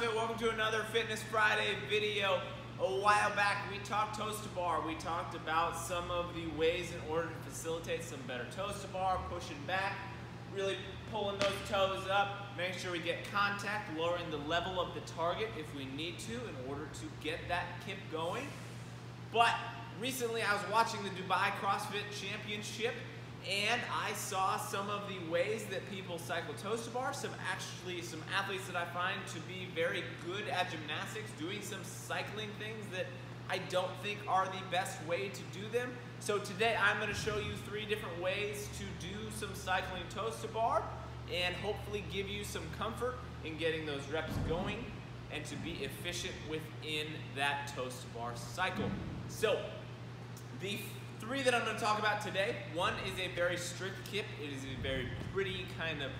CrossFit. Welcome to another Fitness Friday video. A while back, we talked toes to bar. We talked about some of the ways in order to facilitate some better toes to bar, pushing back, really pulling those toes up, making sure we get contact, lowering the level of the target if we need to in order to get that kip going. But recently, I was watching the Dubai CrossFit Championship and I saw some of the ways that people cycle toes to bar, some actually some athletes that I find to be very good at gymnastics, doing some cycling things that I don't think are the best way to do them. So today I'm going to show you three different ways to do some cycling toes to bar and hopefully give you some comfort in getting those reps going and to be efficient within that toes to bar cycle. So the three that I'm going to talk about today. One is a very strict kip. It is a very pretty kind of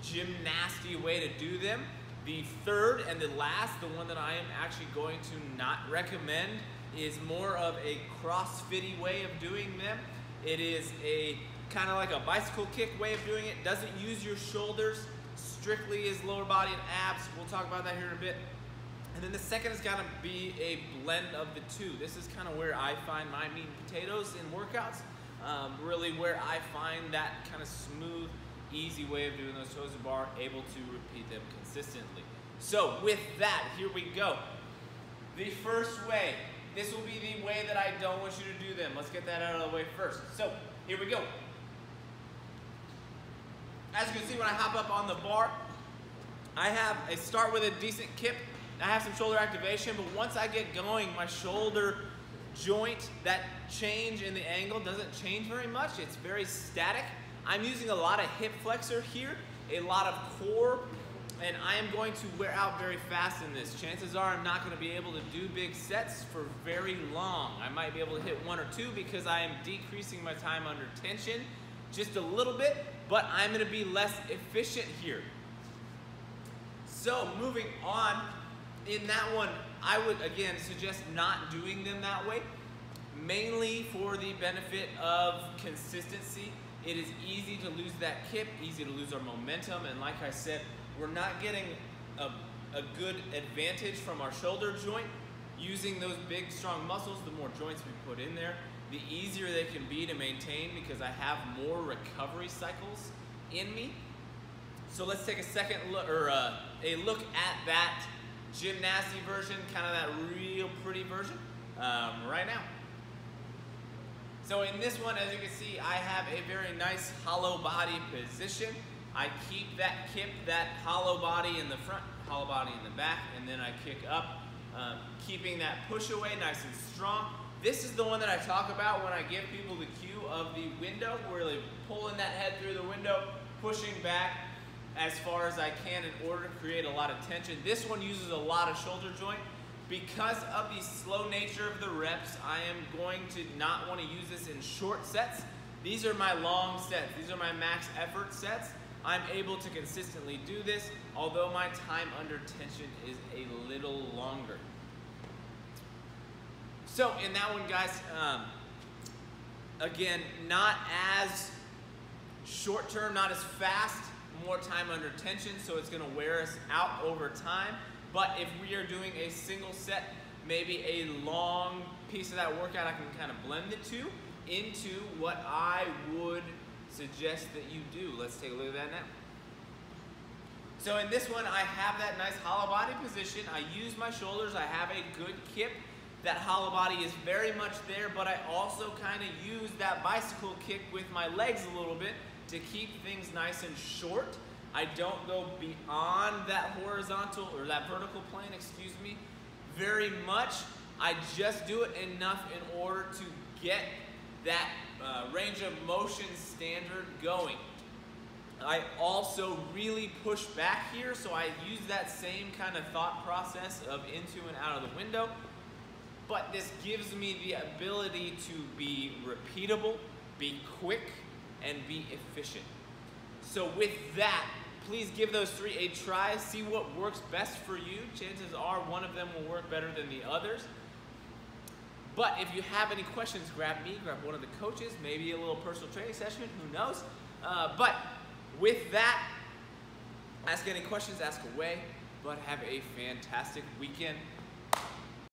gymnasty way to do them. The third and the last, the one that I am actually going to not recommend, is more of a crossfitty way of doing them. It is a kind of like a bicycle kick way of doing it. Doesn't use your shoulders, strictly is lower body and abs. We'll talk about that here in a bit. And then the second is gonna be a blend of the two. This is kind of where I find my meat and potatoes in workouts. Um, really where I find that kind of smooth, easy way of doing those toes to bar, able to repeat them consistently. So with that, here we go. The first way, this will be the way that I don't want you to do them. Let's get that out of the way first. So here we go. As you can see when I hop up on the bar, I have, I start with a decent kip I have some shoulder activation, but once I get going, my shoulder joint, that change in the angle doesn't change very much. It's very static. I'm using a lot of hip flexor here, a lot of core, and I am going to wear out very fast in this. Chances are I'm not gonna be able to do big sets for very long. I might be able to hit one or two because I am decreasing my time under tension just a little bit, but I'm gonna be less efficient here. So moving on, in that one, I would again suggest not doing them that way, mainly for the benefit of consistency. It is easy to lose that kip, easy to lose our momentum, and like I said, we're not getting a, a good advantage from our shoulder joint using those big strong muscles, the more joints we put in there, the easier they can be to maintain because I have more recovery cycles in me. So let's take a second look, or uh, a look at that gymnasty version, kind of that real pretty version, um, right now. So in this one, as you can see, I have a very nice hollow body position. I keep that kip, that hollow body in the front, hollow body in the back, and then I kick up, um, keeping that push away nice and strong. This is the one that I talk about when I give people the cue of the window, really pulling that head through the window, pushing back, as far as I can in order to create a lot of tension. This one uses a lot of shoulder joint. Because of the slow nature of the reps, I am going to not want to use this in short sets. These are my long sets. These are my max effort sets. I'm able to consistently do this, although my time under tension is a little longer. So in that one, guys, um, again, not as short term, not as fast, more time under tension, so it's gonna wear us out over time. But if we are doing a single set, maybe a long piece of that workout, I can kind of blend the two into what I would suggest that you do. Let's take a look at that now. So in this one, I have that nice hollow body position. I use my shoulders. I have a good kip. That hollow body is very much there, but I also kind of use that bicycle kick with my legs a little bit to keep things nice and short. I don't go beyond that horizontal or that vertical plane, excuse me, very much. I just do it enough in order to get that uh, range of motion standard going. I also really push back here, so I use that same kind of thought process of into and out of the window. But this gives me the ability to be repeatable, be quick, and be efficient. So with that, please give those three a try. See what works best for you. Chances are one of them will work better than the others. But if you have any questions, grab me, grab one of the coaches, maybe a little personal training session, who knows. Uh, but with that, ask any questions, ask away. but have a fantastic weekend.